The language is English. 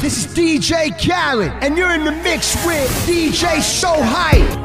This is DJ Khaled, and you're in the mix with DJ So Hype.